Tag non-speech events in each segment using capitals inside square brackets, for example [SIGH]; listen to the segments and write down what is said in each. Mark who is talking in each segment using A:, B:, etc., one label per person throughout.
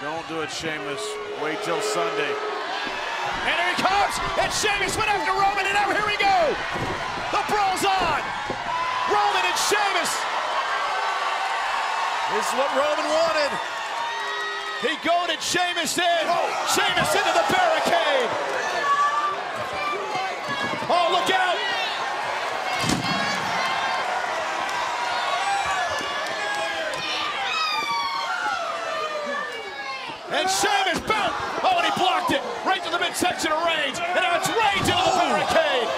A: Don't do it, Sheamus. Wait till Sunday.
B: And here he comes! And Sheamus went after Roman, and now here we go! The brawl's on! Roman and Sheamus!
A: This is what Roman wanted.
B: He goaded Sheamus in! Oh. Sheamus into the barricade! Oh, look out! And Sheamus bound! Oh, and he blocked it! Right to the midsection of Reigns! And now it's Reigns into the oh. barricade!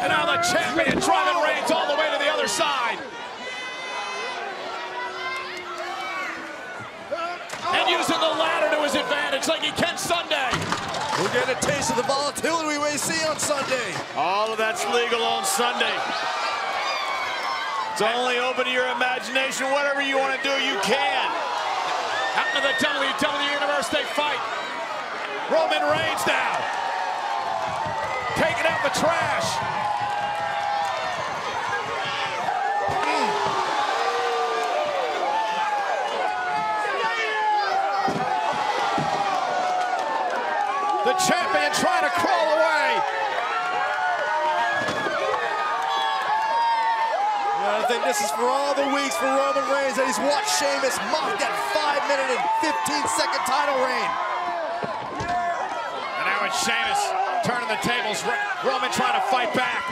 B: And now the champion driving Reigns all the way to the other side! And using the ladder to his advantage like he can Sunday!
C: We'll get a taste of the volatility we may see on Sunday.
A: All of that's legal on Sunday. It's only open to your imagination. Whatever you want to do, you can.
B: Out to the WWE Universe they fight. Roman Reigns now. Taking out the trash. The champion trying to crawl away.
C: And I think this is for all the weeks for Roman Reigns that he's watched Sheamus mock that 5 minute and 15 second title reign.
B: And now it's Sheamus turning the tables. Roman trying to fight back.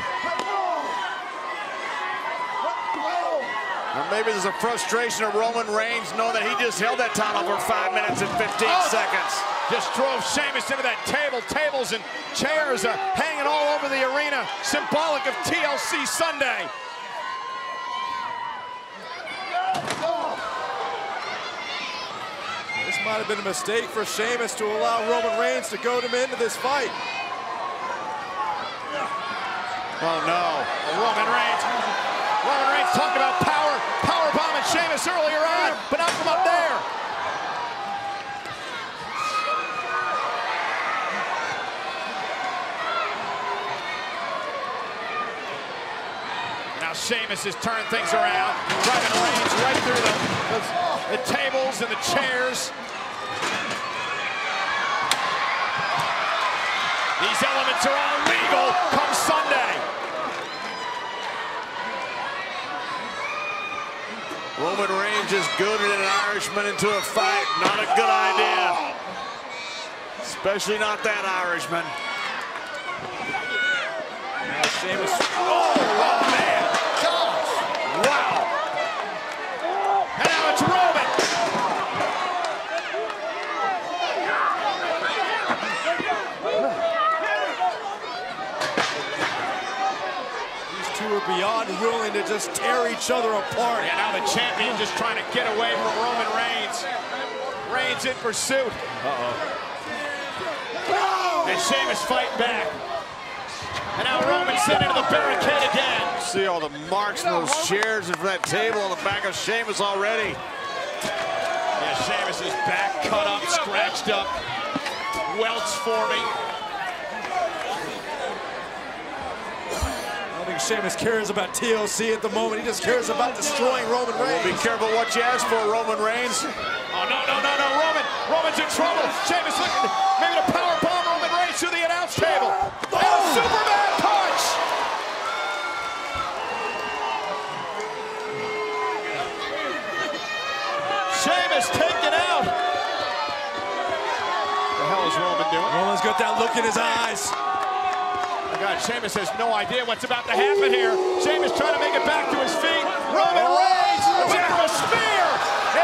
A: Or maybe there's a frustration of Roman Reigns knowing that he just held that title for 5 minutes and 15
B: Oh.
A: seconds.
B: Just drove Sheamus into that table. Tables and chairs are hanging all over the arena, symbolic of TLC Sunday.
C: Might have been a mistake for Sheamus to allow Roman Reigns to goad him into this fight.
A: Oh no.
B: Roman Reigns. Roman Reigns talking about power, power bombing Sheamus earlier on, but not from up there. Now Sheamus has turned things around, driving Reigns right through the, the, tables and the chairs. These elements are all legal come Sunday.
A: Roman Reigns just goaded an Irishman into a fight. Not a good idea. Especially not that Irishman.
C: Now Sheamus.
B: Oh, oh man. Wow. And now it's Roman.
C: These two are beyond willing to just tear each other apart.
B: And now the champion just trying to get away from Roman Reigns. Reigns in pursuit. Uh-oh. And Sheamus fighting back. And now Roman sent into the barricade again.
A: See all the marks in those chairs and from that table on the back of Sheamus already.
B: Yeah, Sheamus is back cut up, scratched up, welts forming.
C: Sheamus cares about TLC at the moment. He just cares about destroying Roman Reigns.
A: Be
C: Reigns.
A: careful what you ask for, Roman Reigns.
B: Oh, no, no, no, no, Roman. Roman's in trouble. Sheamus looking maybe to power bomb Roman Reigns through the announce table. Oh! And a Superman punch. Sheamus taken out. The hell is Roman doing?
C: Roman's got that look in his eyes.
B: Oh God, Sheamus has no idea what's about to happen here. Sheamus trying to make it back to his feet. Roman oh! Reigns into a spear.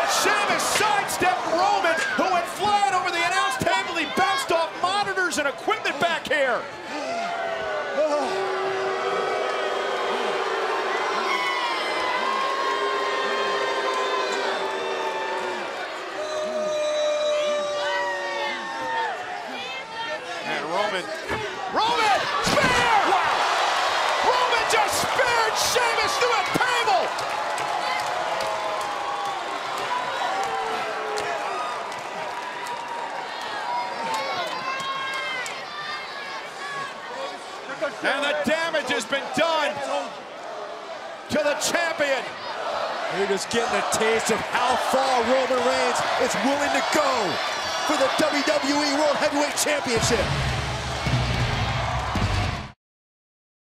B: And Sheamus sidestepped Roman, who went flying over the announce table. He bounced off monitors and equipment back here. [SIGHS] And Roman, spear! Roman just speared Sheamus through a table. And the damage has been done to the champion.
C: You're just getting a taste of how far Roman Reigns is willing to go for the WWE World Heavyweight Championship.